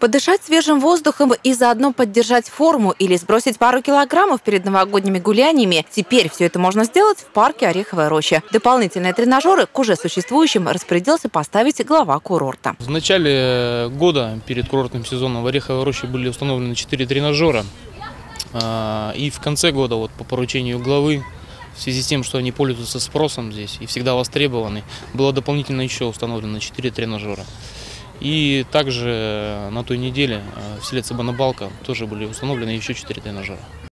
Подышать свежим воздухом и заодно поддержать форму или сбросить пару килограммов перед новогодними гуляниями. Теперь все это можно сделать в парке Ореховая роща. Дополнительные тренажеры к уже существующим распорядился поставить глава курорта. В начале года, перед курортным сезоном, в Ореховой роще были установлены 4 тренажера. А, И в конце года, вот по поручению главы, в связи с тем, что они пользуются спросом здесь и всегда востребованы, было дополнительно еще установлено 4 тренажера. И также на той неделе э, в селе Цыбанабалка тоже были установлены еще 4 тренажера.